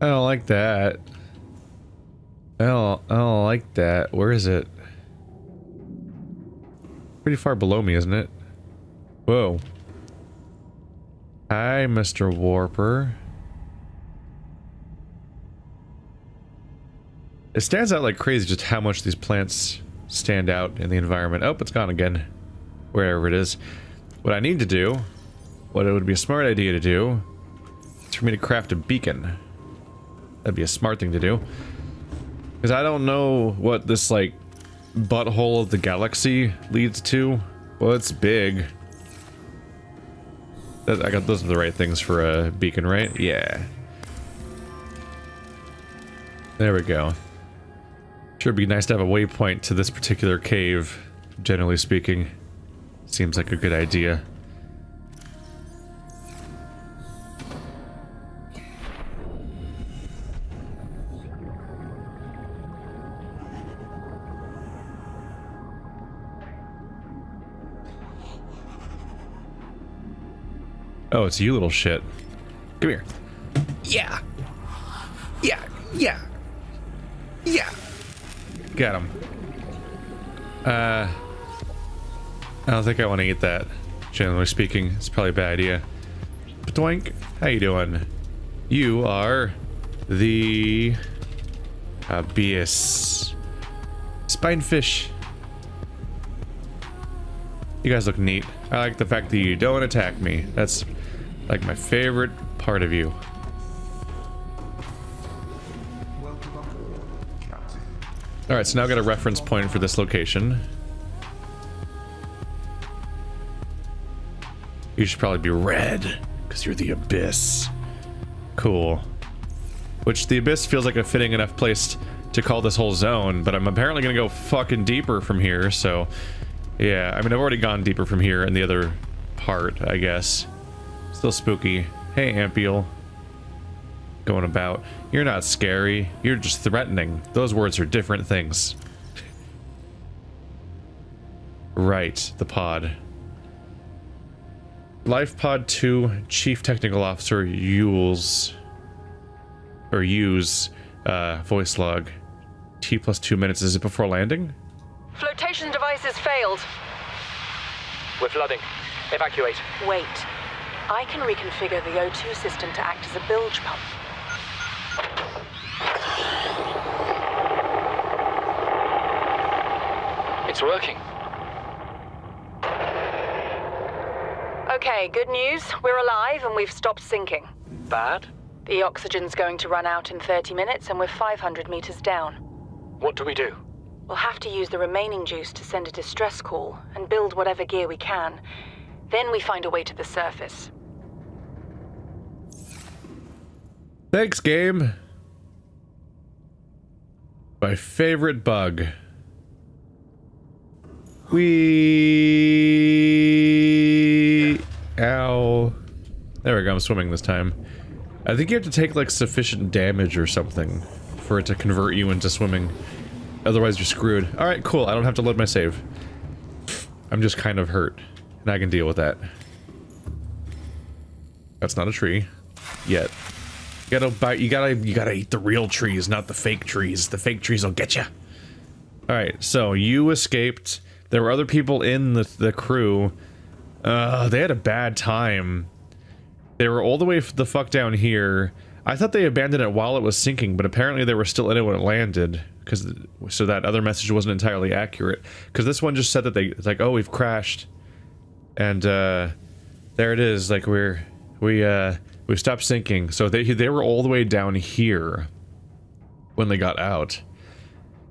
I don't like that. I don't, I don't like that. Where is it? Pretty far below me, isn't it? Whoa. Hi, Mr. Warper. It stands out like crazy just how much these plants stand out in the environment. Oh, it's gone again. Wherever it is. What I need to do, what it would be a smart idea to do, is for me to craft a beacon. That'd be a smart thing to do. Because I don't know what this, like, butthole of the galaxy leads to. Well, it's big. I got those are the right things for a beacon, right? Yeah. There we go. Sure be nice to have a waypoint to this particular cave, generally speaking. Seems like a good idea. Oh, it's you little shit. Come here. Yeah. Yeah. Yeah. Yeah. Got him. Uh, I don't think I want to eat that. Generally speaking, it's probably a bad idea. Doink. How you doing? You are the Abyss. Spinefish. You guys look neat. I like the fact that you don't attack me. That's like my favorite part of you. Alright, so now I've got a reference point for this location. You should probably be red, because you're the Abyss. Cool. Which the Abyss feels like a fitting enough place to call this whole zone, but I'm apparently gonna go fucking deeper from here, so... Yeah, I mean, I've already gone deeper from here in the other part, I guess. Still spooky. Hey, Ampeel. Going about. You're not scary. You're just threatening. Those words are different things. right, the pod. Life Pod 2, Chief Technical Officer Yules. Or use uh, voice log. T plus two minutes. Is it before landing? Flotation devices failed. We're flooding. Evacuate. Wait. I can reconfigure the O2 system to act as a bilge pump. It's working. Okay, good news. We're alive and we've stopped sinking. Bad? The oxygen's going to run out in 30 minutes and we're 500 meters down. What do we do? We'll have to use the remaining juice to send a distress call and build whatever gear we can. Then we find a way to the surface. Thanks, game. My favorite bug. We. Ow. There we go, I'm swimming this time. I think you have to take like sufficient damage or something for it to convert you into swimming. Otherwise you're screwed. Alright, cool. I don't have to load my save. I'm just kind of hurt. And I can deal with that. That's not a tree. Yet. You gotta buy, you gotta, you gotta eat the real trees, not the fake trees. The fake trees will get you. Alright, so you escaped. There were other people in the, the crew. Uh, they had a bad time. They were all the way the fuck down here. I thought they abandoned it while it was sinking, but apparently they were still in it when it landed. Because so that other message wasn't entirely accurate. Because this one just said that they it's like, oh, we've crashed, and uh, there it is. Like we're we uh we stopped sinking. So they they were all the way down here when they got out.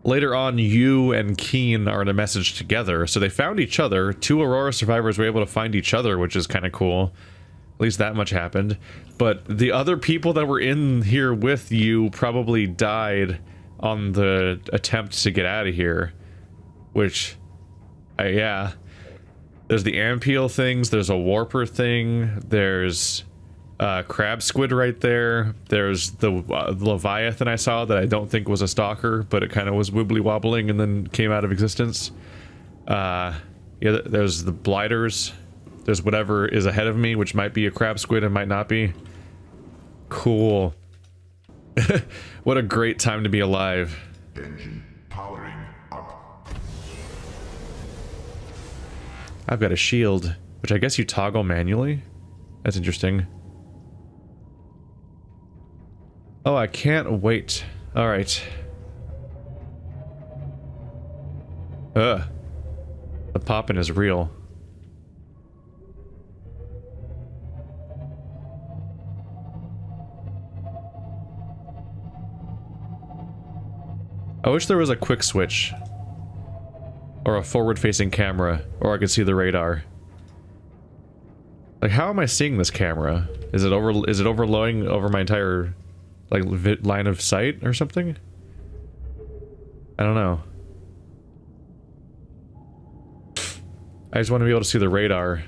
Later on, you and Keen are in a message together, so they found each other. Two Aurora survivors were able to find each other, which is kind of cool. At least that much happened. But the other people that were in here with you probably died on the attempt to get out of here. Which, uh, yeah. There's the Ampeel things, there's a Warper thing, there's uh, Crab Squid right there, there's the uh, Leviathan I saw that I don't think was a stalker, but it kind of was wibbly wobbling and then came out of existence. Uh, yeah, there's the Blighters, there's whatever is ahead of me, which might be a crab squid and might not be. Cool. what a great time to be alive. Engine powering up. I've got a shield, which I guess you toggle manually. That's interesting. Oh, I can't wait. Alright. Ugh. The popping is real. I wish there was a quick switch. Or a forward-facing camera, or I could see the radar. Like, how am I seeing this camera? Is it over? Is it overlowing over my entire, like, line of sight or something? I don't know. I just want to be able to see the radar,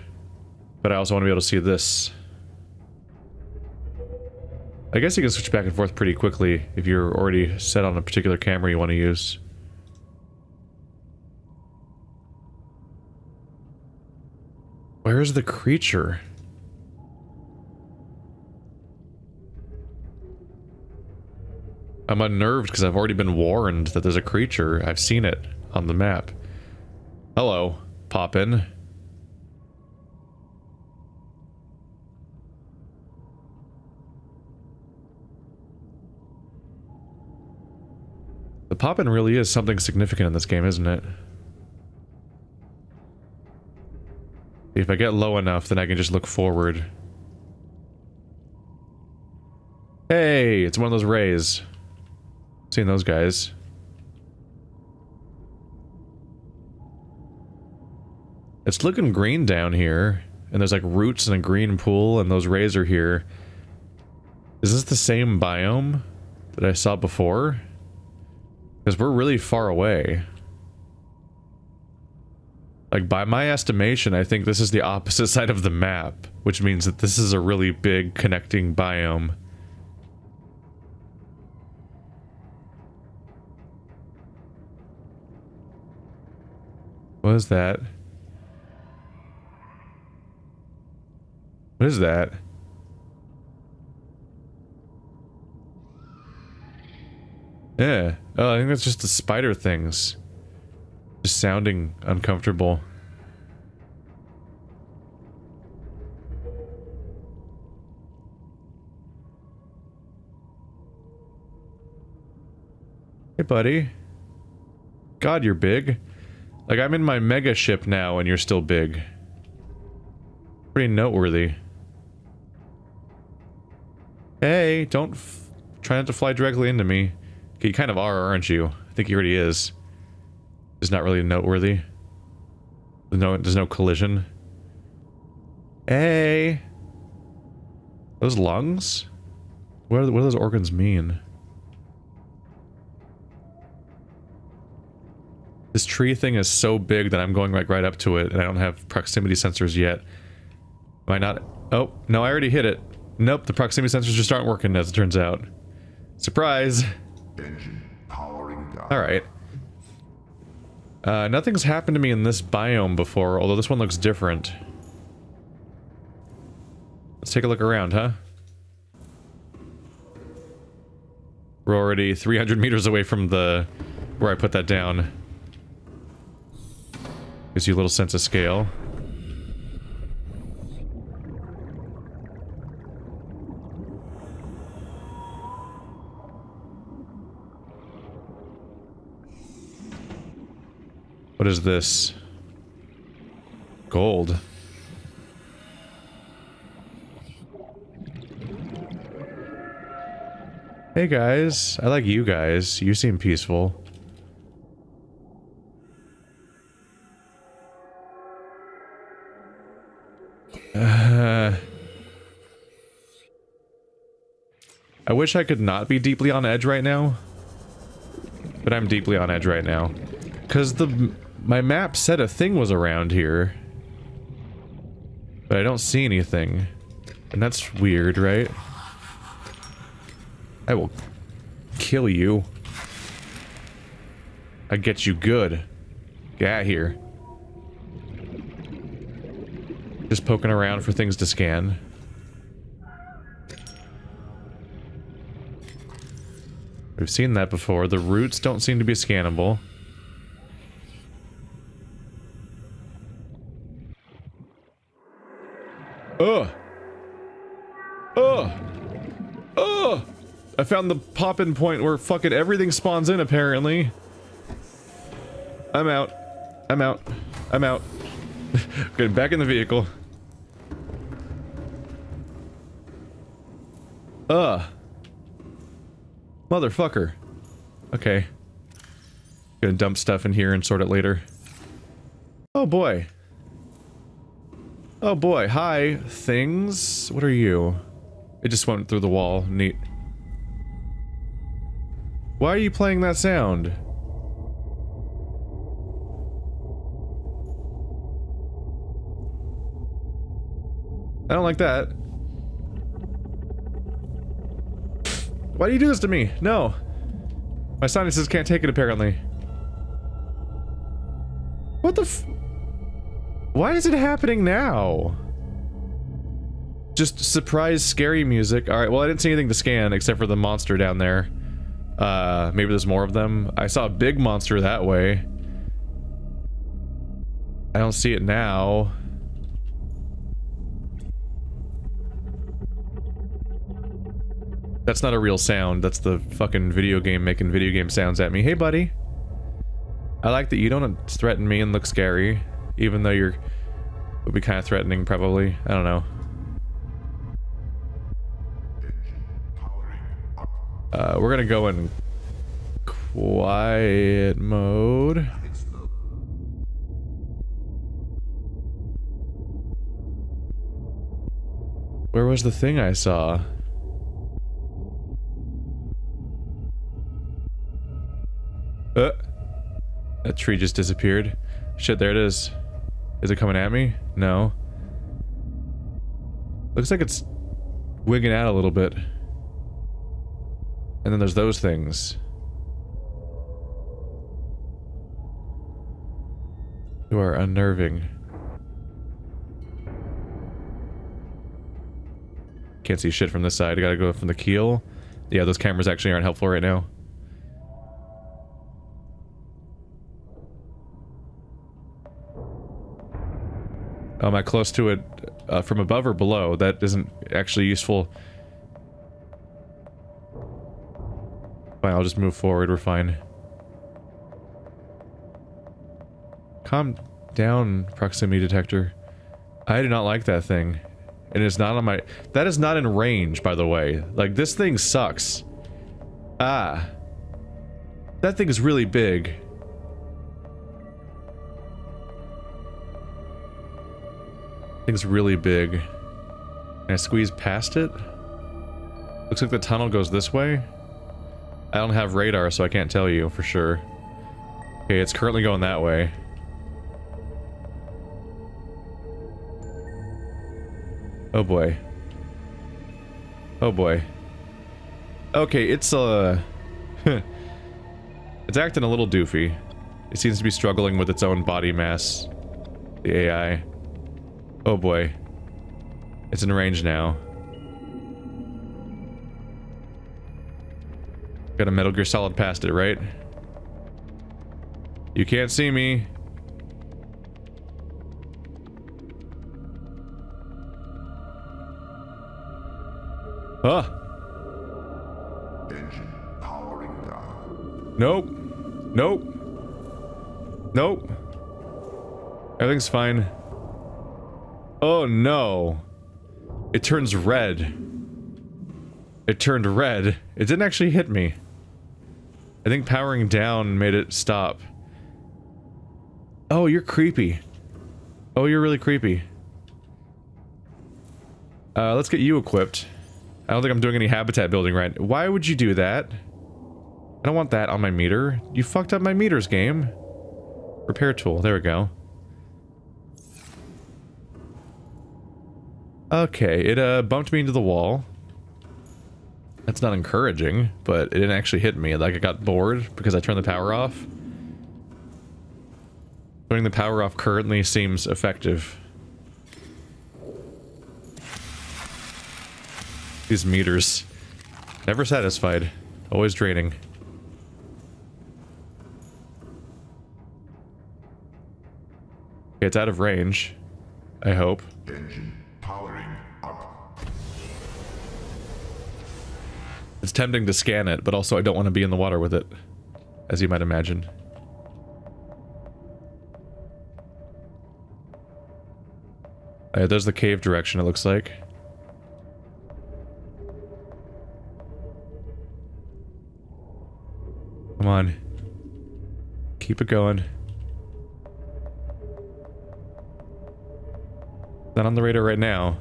but I also want to be able to see this. I guess you can switch back and forth pretty quickly if you're already set on a particular camera you want to use. Where's the creature? I'm unnerved because I've already been warned that there's a creature. I've seen it on the map. Hello, Poppin. The Poppin really is something significant in this game, isn't it? If I get low enough, then I can just look forward. Hey, it's one of those rays. Seen those guys. It's looking green down here, and there's like roots and a green pool, and those rays are here. Is this the same biome that I saw before? Because we're really far away. Like, by my estimation, I think this is the opposite side of the map, which means that this is a really big connecting biome. What is that? What is that? Yeah. Oh, I think that's just the spider things. Just sounding uncomfortable. Hey, buddy. God, you're big. Like, I'm in my mega ship now and you're still big. Pretty noteworthy. Hey, don't try not to fly directly into me. You kind of are, aren't you? I think he already is. Is not really noteworthy. There's no, there's no collision. Hey! Those lungs? What, are, what do those organs mean? This tree thing is so big that I'm going like right up to it and I don't have proximity sensors yet. Am I not? Oh, no, I already hit it. Nope, the proximity sensors just aren't working as it turns out. Surprise! Alright. Uh, nothing's happened to me in this biome before, although this one looks different. Let's take a look around, huh? We're already 300 meters away from the... where I put that down. Gives you a little sense of scale. What is this? Gold. Hey guys, I like you guys. You seem peaceful. I wish I could not be deeply on edge right now. But I'm deeply on edge right now. Because the my map said a thing was around here. But I don't see anything. And that's weird, right? I will kill you. I get you good. Get out here. Just poking around for things to scan. We've seen that before. The roots don't seem to be scannable. Ugh. Ugh. Ugh. I found the pop-in point where fucking everything spawns in, apparently. I'm out. I'm out. I'm out. Get back in the vehicle. Ugh. Motherfucker. Okay. Gonna dump stuff in here and sort it later. Oh boy. Oh boy, hi, things. What are you? It just went through the wall. Neat. Why are you playing that sound? I don't like that. Why do you do this to me? No. My sinuses can't take it, apparently. What the Why is it happening now? Just surprise scary music. Alright, well I didn't see anything to scan except for the monster down there. Uh, maybe there's more of them. I saw a big monster that way. I don't see it now. That's not a real sound. That's the fucking video game making video game sounds at me. Hey, buddy. I like that you don't threaten me and look scary, even though you're would be kind of threatening, probably. I don't know. Uh, we're gonna go in quiet mode. Where was the thing I saw? Uh, that tree just disappeared. Shit, there it is. Is it coming at me? No. Looks like it's wigging out a little bit. And then there's those things. Who are unnerving. Can't see shit from this side. I gotta go from the keel. Yeah, those cameras actually aren't helpful right now. Am I close to it uh, from above or below? That isn't actually useful. Fine, I'll just move forward. We're fine. Calm down, proximity detector. I do not like that thing. And it's not on my... That is not in range, by the way. Like, this thing sucks. Ah. That thing is really big. Thing's really big. Can I squeeze past it? Looks like the tunnel goes this way. I don't have radar, so I can't tell you for sure. Okay, it's currently going that way. Oh boy. Oh boy. Okay, it's, uh... it's acting a little doofy. It seems to be struggling with its own body mass. The AI. Oh boy. It's in range now. Got a Metal Gear Solid past it, right? You can't see me. Down. Nope. Nope. Nope. Everything's fine. Oh no. It turns red. It turned red. It didn't actually hit me. I think powering down made it stop. Oh, you're creepy. Oh, you're really creepy. Uh, let's get you equipped. I don't think I'm doing any habitat building right. Why would you do that? I don't want that on my meter. You fucked up my meters, game. Repair tool. There we go. Okay, it uh, bumped me into the wall. That's not encouraging, but it didn't actually hit me. Like, I got bored because I turned the power off. Turning the power off currently seems effective. These meters. Never satisfied. Always draining. Okay, it's out of range. I hope. Engine It's tempting to scan it, but also I don't want to be in the water with it, as you might imagine. Alright, there's the cave direction, it looks like. Come on. Keep it going. Not on the radar right now.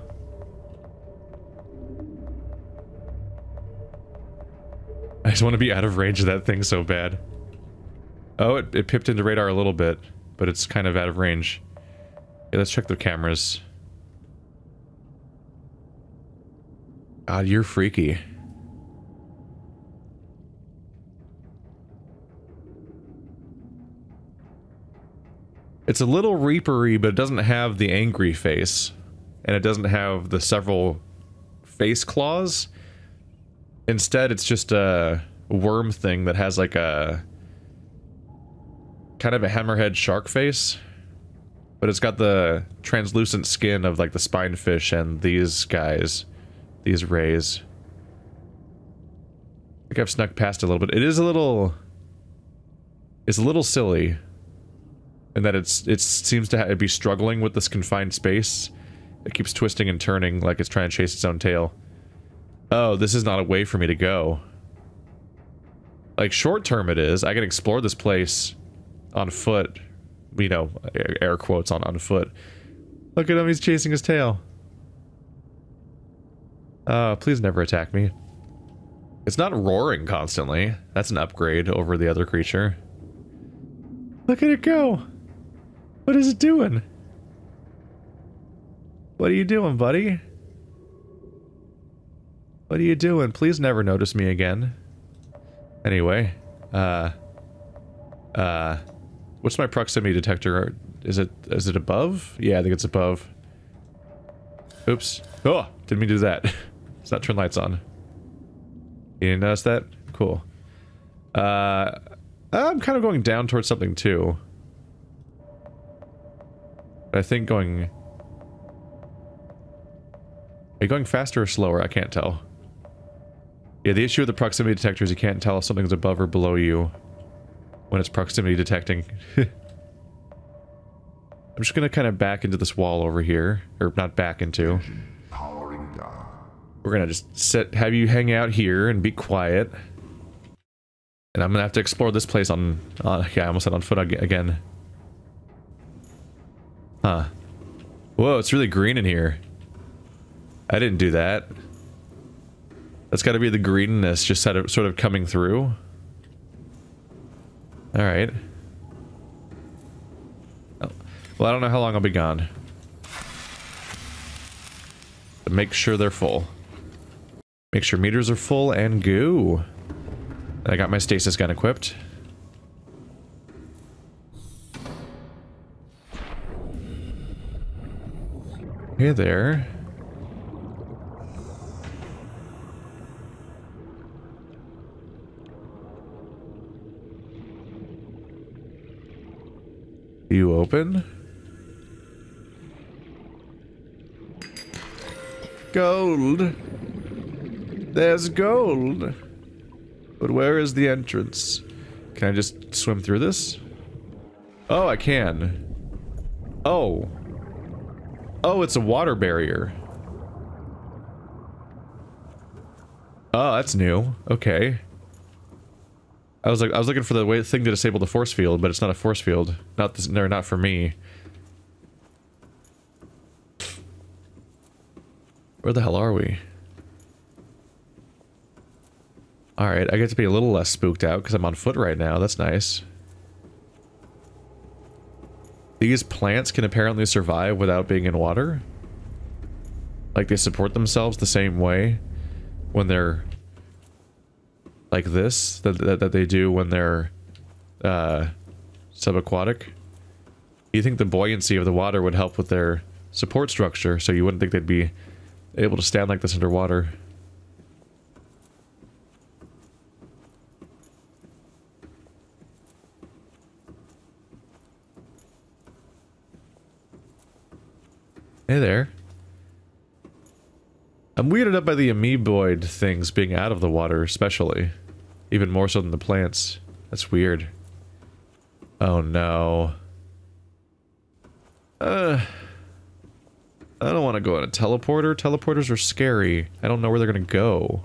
Just want to be out of range of that thing so bad. Oh, it, it pipped into radar a little bit, but it's kind of out of range. Okay, let's check the cameras. God, you're freaky. It's a little reapery, but it doesn't have the angry face. And it doesn't have the several face claws. Instead, it's just a worm thing that has like a... Kind of a hammerhead shark face. But it's got the translucent skin of like the spinefish and these guys. These rays. I think I've snuck past a little bit. It is a little... It's a little silly and that it's it seems to be struggling with this confined space. It keeps twisting and turning like it's trying to chase its own tail. Oh, this is not a way for me to go. Like, short term it is. I can explore this place on foot. You know, air quotes on, on foot. Look at him, he's chasing his tail. Uh, please never attack me. It's not roaring constantly. That's an upgrade over the other creature. Look at it go! What is it doing? What are you doing, buddy? What are you doing? Please never notice me again. Anyway, uh, uh, what's my proximity detector? Is it, is it above? Yeah, I think it's above. Oops. Oh, didn't mean to do that. Let's not turn lights on. You didn't notice that? Cool. Uh, I'm kind of going down towards something too. I think going... Are you going faster or slower? I can't tell. Yeah, the issue with the proximity detector is you can't tell if something's above or below you when it's proximity detecting. I'm just gonna kind of back into this wall over here. Or not back into. We're gonna just sit, have you hang out here and be quiet. And I'm gonna have to explore this place on, uh, yeah, I almost said on foot again. Huh. Whoa, it's really green in here. I didn't do that. That's gotta be the greenness just sort of, sort of coming through. Alright. Oh. Well, I don't know how long I'll be gone. But make sure they're full. Make sure meters are full and goo. And I got my stasis gun equipped. Hey there. You open? Gold. There's gold. But where is the entrance? Can I just swim through this? Oh, I can. Oh. Oh, it's a water barrier. Oh, that's new. Okay. I was like, I was looking for the way thing to disable the force field, but it's not a force field. Not this, no, not for me. Where the hell are we? Alright, I get to be a little less spooked out because I'm on foot right now. That's nice. These plants can apparently survive without being in water. Like they support themselves the same way when they're like this that, that, that they do when they're uh, subaquatic. You think the buoyancy of the water would help with their support structure, so you wouldn't think they'd be able to stand like this underwater. Hey there. I'm weirded up by the amoeboid things being out of the water, especially. Even more so than the plants. That's weird. Oh no. Uh... I don't want to go on a teleporter. Teleporters are scary. I don't know where they're going to go.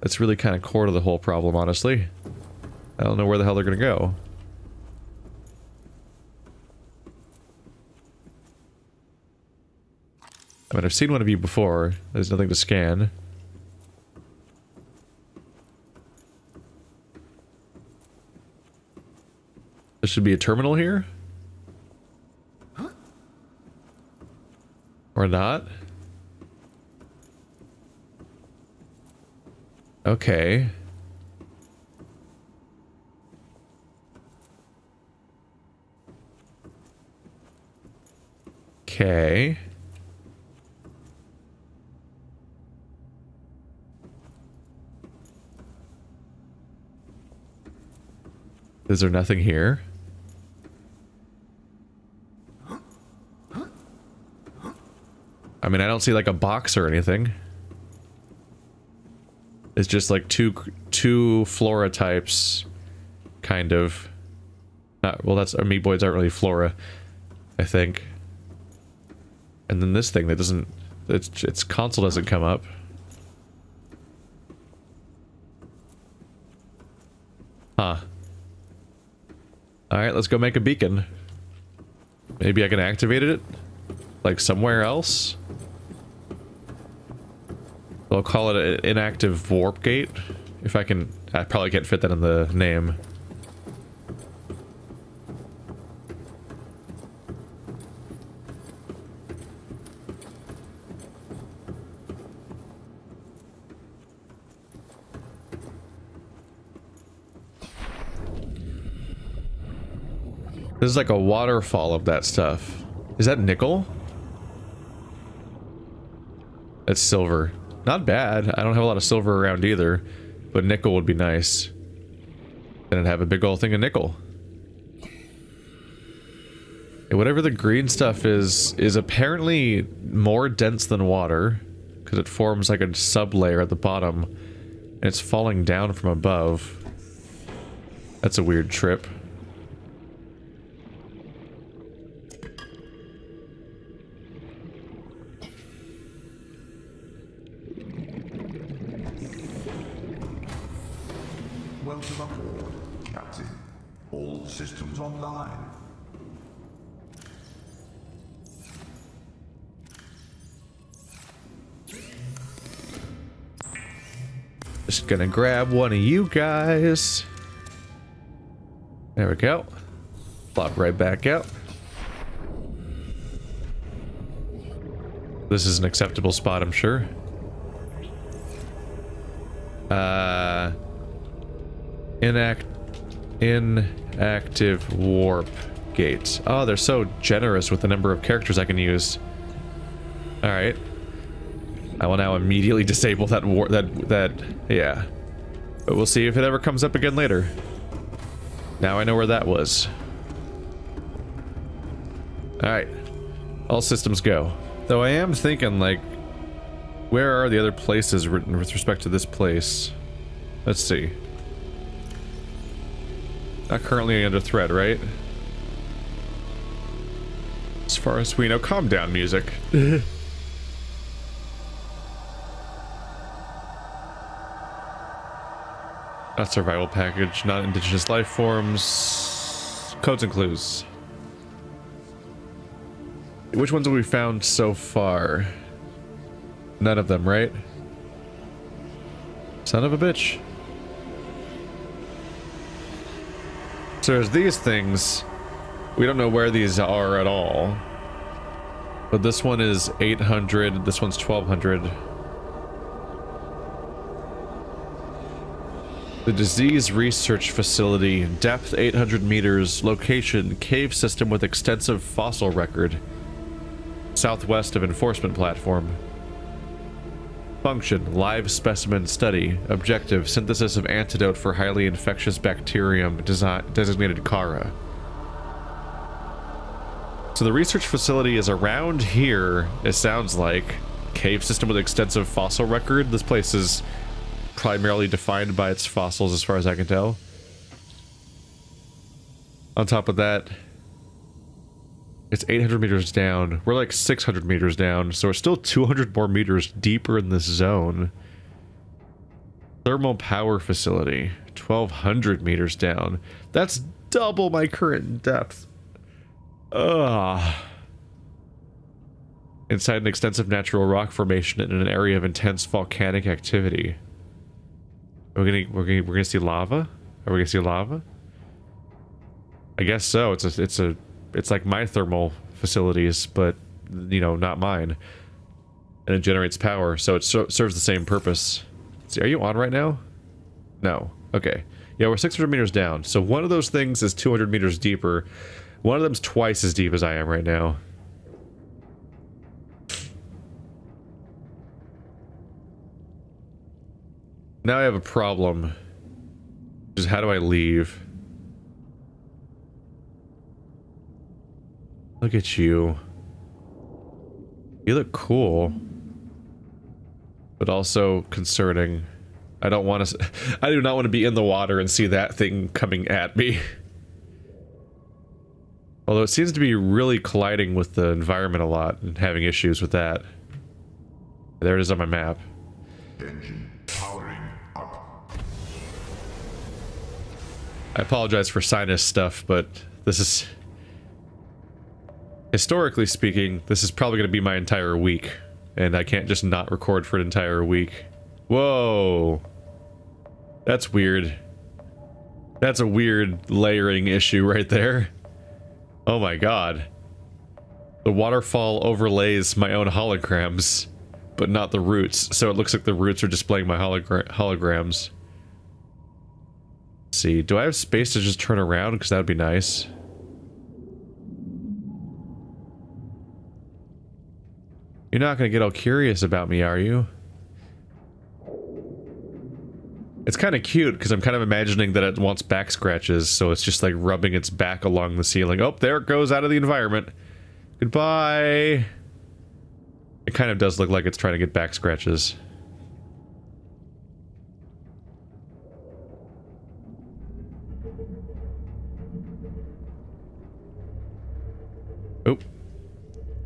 That's really kind of core to the whole problem, honestly. I don't know where the hell they're going to go. I mean, I've seen one of you before. There's nothing to scan. There should be a terminal here? Or not? Okay. Okay. Is there nothing here? I mean, I don't see like a box or anything. It's just like two two flora types, kind of. Not, well, that's amoeboids aren't really flora, I think. And then this thing that doesn't, its its console doesn't come up. Huh. Alright, let's go make a beacon. Maybe I can activate it? Like somewhere else? I'll call it an inactive warp gate. If I can... I probably can't fit that in the name. This is like a waterfall of that stuff. Is that nickel? That's silver. Not bad. I don't have a lot of silver around either, but nickel would be nice. Then I'd have a big old thing of nickel. And whatever the green stuff is, is apparently more dense than water, because it forms like a sublayer at the bottom, and it's falling down from above. That's a weird trip. Gonna grab one of you guys. There we go. Plop right back out. This is an acceptable spot, I'm sure. Uh, inact, inactive warp gate. Oh, they're so generous with the number of characters I can use. All right. I will now immediately disable that war that that yeah. But we'll see if it ever comes up again later. Now I know where that was. Alright. All systems go. Though I am thinking, like, where are the other places written with respect to this place? Let's see. Not currently under threat, right? As far as we know, calm down, music. Not survival package, not indigenous life forms. Codes and clues. Which ones have we found so far? None of them, right? Son of a bitch. So there's these things. We don't know where these are at all. But this one is 800, this one's 1200. The Disease Research Facility, depth 800 meters, location, cave system with extensive fossil record. Southwest of enforcement platform. Function, live specimen study. Objective, synthesis of antidote for highly infectious bacterium designated Kharaa. So the research facility is around here, it sounds like. Cave system with extensive fossil record. This place is primarily defined by its fossils as far as I can tell. On top of that, it's 800 meters down. We're like 600 meters down, so we're still 200 more meters deeper in this zone. Thermal power facility, 1200 meters down. That's double my current depth. Ugh. Inside an extensive natural rock formation in an area of intense volcanic activity. Are we gonna we're gonna we're gonna see lava? Are we gonna see lava? I guess so. It's a it's a it's like my thermal facilities, but you know, not mine. And it generates power, so it so serves the same purpose. See, are you on right now? No. Okay. Yeah, we're 600 meters down. So one of those things is 200 meters deeper. One of them's twice as deep as I am right now. Now I have a problem. Just how do I leave? Look at you. You look cool. But also concerning. I don't want to... I do not want to be in the water and see that thing coming at me. Although it seems to be really colliding with the environment a lot and having issues with that. There it is on my map. Engine I apologize for sinus stuff, but this is... Historically speaking, this is probably going to be my entire week. And I can't just not record for an entire week. Whoa. That's weird. That's a weird layering issue right there. Oh my god. The waterfall overlays my own holograms, but not the roots, so it looks like the roots are displaying my hologra holograms. Let's see, do I have space to just turn around? Because that would be nice. You're not going to get all curious about me, are you? It's kind of cute because I'm kind of imagining that it wants back scratches, so it's just like rubbing its back along the ceiling. Oh, there it goes out of the environment. Goodbye. It kind of does look like it's trying to get back scratches.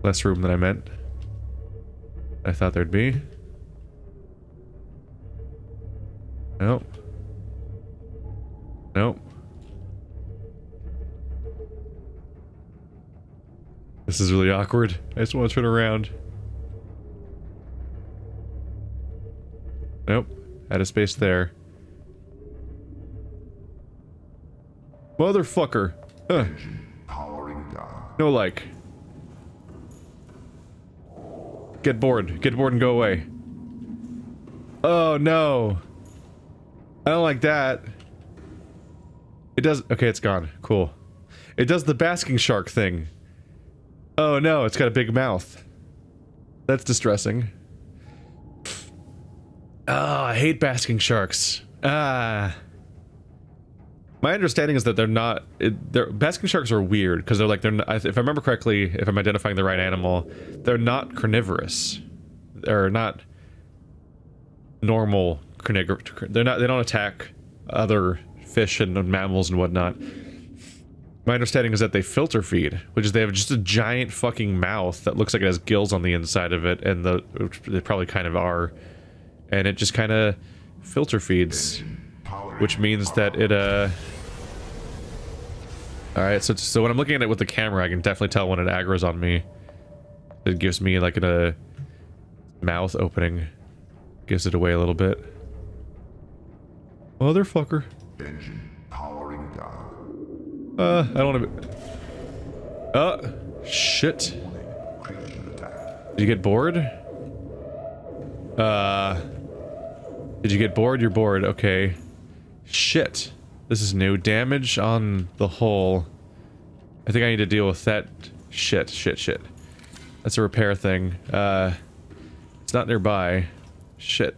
Less room than I meant. I thought there'd be. Nope. Nope. This is really awkward. I just want to turn around. Nope. Had a space there. Motherfucker. Huh. No like. Get bored. Get bored and go away. Oh no. I don't like that. It does- okay, it's gone. Cool. It does the basking shark thing. Oh no, it's got a big mouth. That's distressing. Oh, I hate basking sharks. Ah. My understanding is that they're not. It, they're, basking sharks are weird because they're like they're. Not, if I remember correctly, if I'm identifying the right animal, they're not carnivorous. They're not normal. They're not. They don't attack other fish and mammals and whatnot. My understanding is that they filter feed, which is they have just a giant fucking mouth that looks like it has gills on the inside of it, and the they probably kind of are, and it just kind of filter feeds, which means that it uh. All right, so so when I'm looking at it with the camera, I can definitely tell when it aggro's on me. It gives me like a mouth opening, gives it away a little bit. Motherfucker. Engine powering down. Uh, I don't want to. be... Uh, shit. Did you get bored? Uh, did you get bored? You're bored. Okay. Shit. This is new. Damage on the hull. I think I need to deal with that. Shit, shit, shit. That's a repair thing. Uh, it's not nearby. Shit.